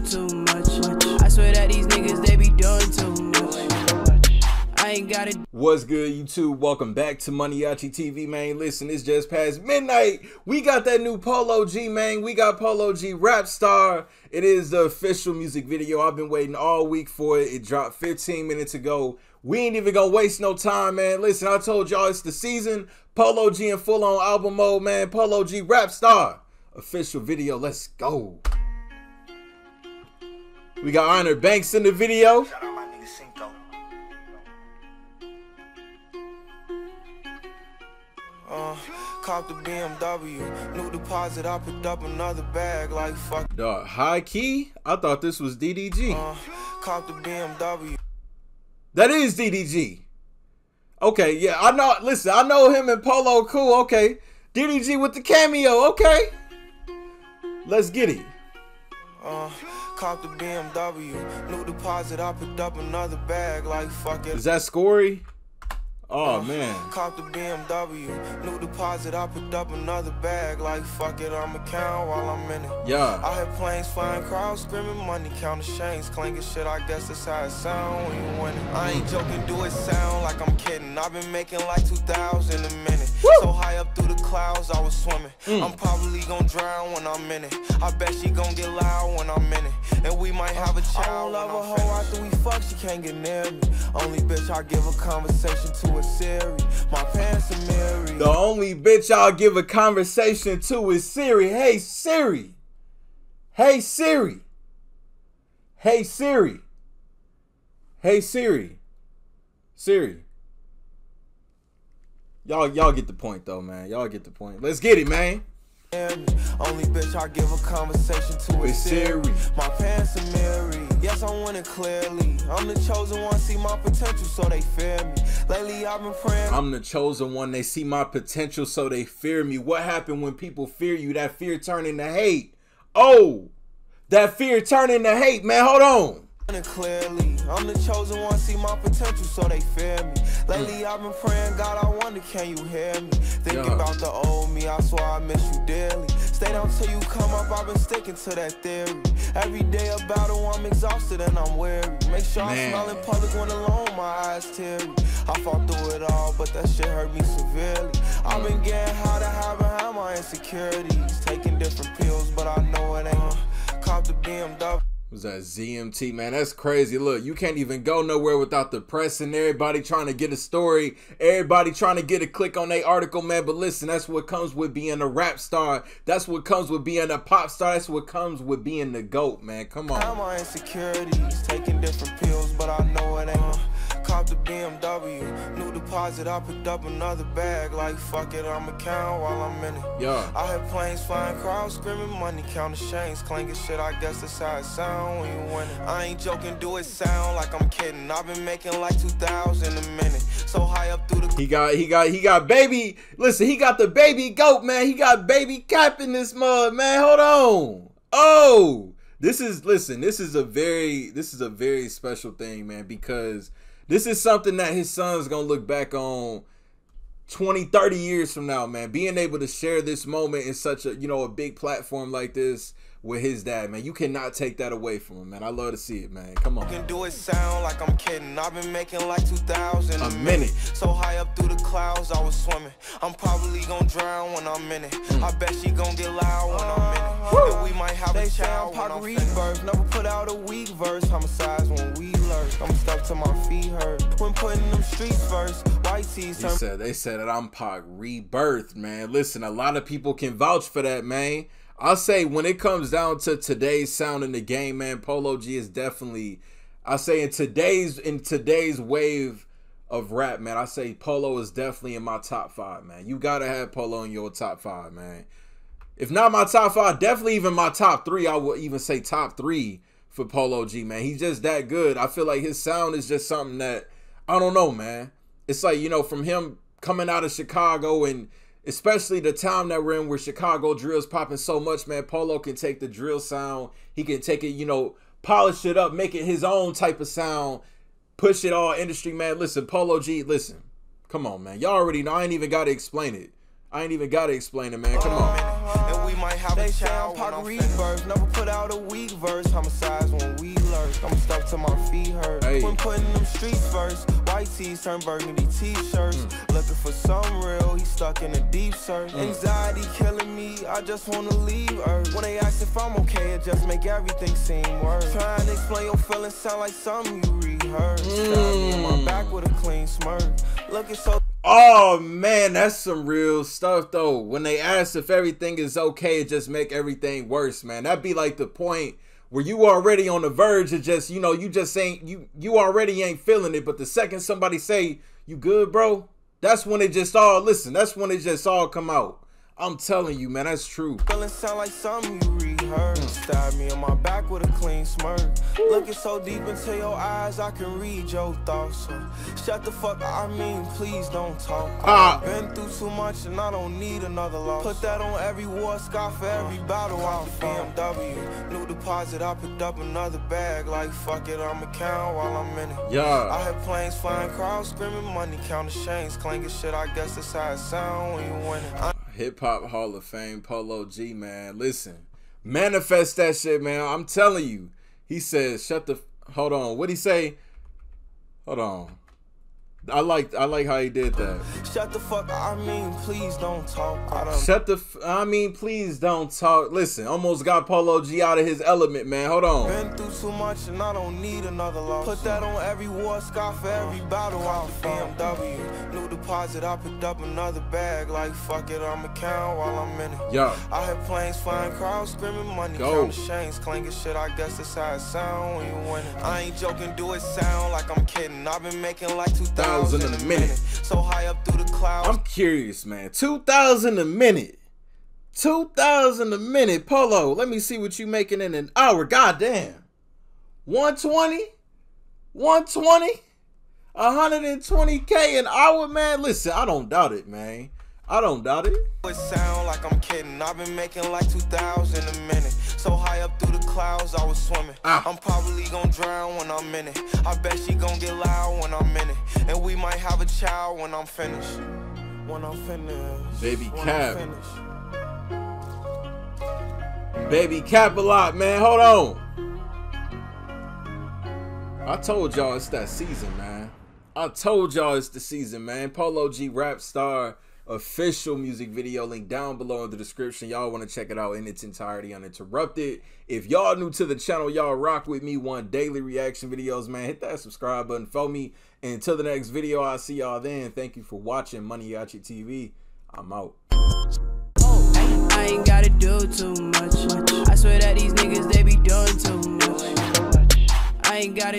too much. I swear that these niggas, they be doing too much. I ain't got it. What's good, YouTube? Welcome back to Maniaci TV, man. Listen, it's just past midnight. We got that new Polo G, man. We got Polo G RAPSTAR. It is the official music video. I've been waiting all week for it. It dropped 15 minutes ago. We ain't even gonna waste no time, man. Listen, I told y'all it's the season. Polo G in full on album mode, man. Polo G RAPSTAR. Official video. Let's go. We got Honor Banks in the video. Shout out my nigga Cinco. Uh, cop the BMW, new deposit, I picked up another bag like fuck. Dog, high key. I thought this was DDG. Uh, cop the BMW. That is DDG. Okay, yeah, I know. Listen, I know him and Polo cool. Okay, DDG with the cameo. Okay, let's get it. Uh, cop the BMW, new deposit, I picked up another bag like fuck it. Is that Scory? Oh man, Cop the BMW, new deposit, I picked up another bag like fuck it, I'ma count while I'm in it. yeah. I hear planes flying, crowds screaming, money counting chains, clanking shit. I guess that's how it sound when you win it. I ain't mm. joking, do it sound like I'm kidding. I've been making like 2,000 a minute. So high up through the clouds, I was swimming. Mm. I'm probably gonna drown when I'm in it. I bet she gonna get loud when I'm in it. And we might have a child. I don't love a hoe after we fuck, she can't get near me. Only bitch I give a conversation to is Siri. My pants are Mary. The only bitch I'll give a conversation to is Siri. Hey Siri. Hey Siri. Hey Siri. Hey Siri. Siri. Y'all y'all get the point though, man. Y'all get the point. Let's get it, man. Only bitch I give a conversation to is Siri. Siri. My pants I want it clearly. I'm the chosen one, see my potential, so they fear me. Lately, I've been praying. I'm the chosen one. They see my potential, so they fear me. What happened when people fear you? That fear turn into hate. Oh, that fear turn into hate, man. Hold on. clearly. I'm the chosen one, see my potential, so they fear me. Lately, I've been praying, God, I wonder, can you hear me? Thinking Yeah. about the old me, I swear I miss you dearly. Stay down till you come up, I've been sticking to that theory. Every day a battle, I'm exhausted and I'm weary. Make sure Man. I smile in public when alone, my eyes teary. I fought through it all, but that shit hurt me severely. I've been getting high to hide behind my insecurities. Taking different pills, but I know it ain't. Uh, Cop the BMW. Was that ZMT, man? That's crazy. Look, you can't even go nowhere without the press and everybody trying to get a story, everybody trying to get a click on their article, man. But listen, that's what comes with being a rap star. That's what comes with being a pop star. That's what comes with being the GOAT, man. Come on. My insecurities, taking different pills, but I know it ain't. Cop the BMW, new deposit, I picked up another bag. Like fuck it, I'ma count while I'm in it. Yeah. I hear planes flying, crowds screaming, money counting chains, clanking shit. I guess that's how it sound when you win it. I ain't joking, do it sound like I'm kidding. I've been making like 2,000 a minute, so high up through the He got he got he got baby. Listen, he got the baby goat, man. He got baby cap in this mud, man. Hold on. Oh, this is listen, this is a very this is a very special thing, man, because this is something that his son's gonna look back on 20, 30 years from now, man. Being able to share this moment in such a you know a big platform like this with his dad, man. You cannot take that away from him, man. I love to see it, man. Come on. You can do it sound like I'm kidding. I've been making like 2,000 A minute. So high up through the clouds, I was swimming. I'm probably gonna drown when I'm in it. Hmm. I bet she gonna get loud when I'm in it. And we might have a child when I'm rebirth. Never put out a weak verse. Homicides when we lurk. I'm stuck to my feet hurt. When putting them streets first, white tees He turn said they said that I'm Pac rebirth, man. Listen, a lot of people can vouch for that, man. I'll say when it comes down to today's sound in the game, man, Polo G is definitely I say in today's in today's wave of rap, man, I say Polo is definitely in my top five, man. You gotta have Polo in your top five, man. If not my top five, definitely even my top three. I would even say top three for Polo G, man. He's just that good. I feel like his sound is just something that I don't know, man. It's like, you know, from him coming out of Chicago and especially the time that we're in where Chicago drill's popping so much, man. Polo can take the drill sound. He can take it, you know, polish it up, make it his own type of sound, push it all industry, man. Listen, Polo G, listen. Come on, man. Y'all already know. I ain't even got to explain it. I ain't even got to explain it, man. Come on. And we might might have they a child. They say I'm rebirth, never put out a weak verse. Homicides when we lurk. To my feet hurt. Hey. When putting them streets first, white tees turn burgundy t-shirts. Mm. Looking for some real, he stuck in a deep search. Mm. Anxiety killing me, I just wanna leave Earth. When they ask if I'm okay, it just make everything seem worse. Trying to explain your feelings sound like something you rehearsed. Mm. Stab me in my back with a clean smirk. Looking so Oh man, that's some real stuff though. When they ask if everything is okay, it just make everything worse, man. That'd be like the point where you already on the verge of just, you know, you just ain't you you already ain't feeling it, but the second somebody say, You good, bro? That's when it just all listen, that's when it just all come out. I'm telling you, man, that's true. Feeling sound like something you. Mm. Stab me in my back with a clean smirk. Looking so deep into your eyes, I can read your thoughts. So shut the fuck up, I mean, please don't talk. I've been through too much and I don't need another loss. Put that on every war scar for every battle out BMW. New deposit, I picked up another bag. Like, fuck it, I'ma count while I'm in it. Yeah. I had planes flying, crowds screaming, money counting chains, clanking shit. I guess that's how it sound when you win it. Hip Hop Hall of Fame, Polo G, man. Listen, manifest that shit, man. I'm telling you. He says, shut the. Hold on. What'd he say? Hold on. I like I like how he did that. Shut the fuck. I mean, please don't talk. I Don't... Shut the. F- I mean, please don't talk. Listen, almost got Polo G out of his element, man. Hold on. Been through too much and I don't need another loss. Put that on every war scar for every battle out BMW. New deposit, I picked up another bag. Like fuck it, I'ma count while I'm in it. Yeah. I had planes flying, crowds screaming, money Go. chains, clanking shit. I guess that's how it sound when you win it. I ain't joking, do it sound like I'm kidding. I've been making like 2,000 thousand in a minute. So high up through the clouds. I'm curious, man. Two thousand a minute. Two thousand a minute, Polo. Let me see what you making in an hour. Goddamn. 120? 120? 120k an hour, man. Listen, I don't doubt it, man. I don't doubt it. It sound like I'm kidding. I've been making like 2,000 a minute. So high up through the clouds, I was swimming. Ah. I'm probably gonna drown when I'm in it. I bet she gonna get loud when I'm in it. And we might have a child when I'm finished. When I'm finished. Baby Cap. Baby Cap a lot, man. Hold on. I told y'all it's that season, man. I told y'all it's the season, man. Polo G RAPSTAR official music video link down below in the description. Y'all want to check it out in its entirety uninterrupted. If y'all new to the channel, y'all rock with me one daily reaction videos, man. Hit that subscribe button, follow me. And until the next video, I'll see y'all then. Thank you for watching Maniaci TV. I'm out. I ain't gotta do too much. I swear that these niggas, they be doing too much. I ain't gotta